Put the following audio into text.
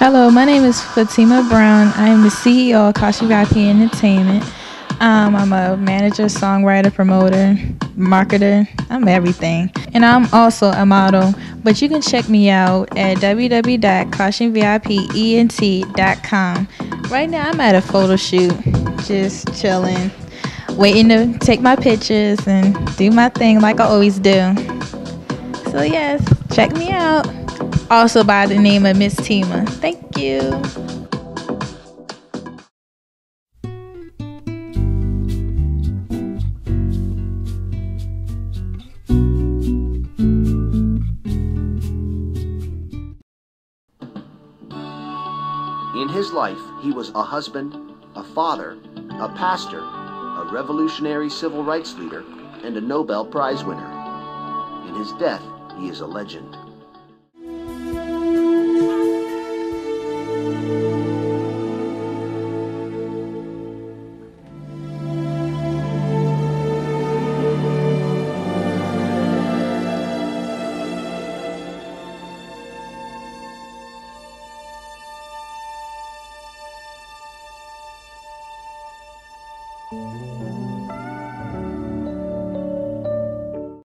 Hello, my name is Fatima Brown. I am the CEO of Caution VIP Entertainment. Um, I'm a manager, songwriter, promoter, marketer. I'm everything. And I'm also a model. But you can check me out at www.cautionvipent.com. Right now, I'm at a photo shoot, just chilling, waiting to take my pictures and do my thing like I always do. So, yes, check me out. Also by the name of Miss Tima. Thank you. In his life, he was a husband, a father, a pastor, a revolutionary civil rights leader, and a Nobel Prize winner. In his death, he is a legend. Música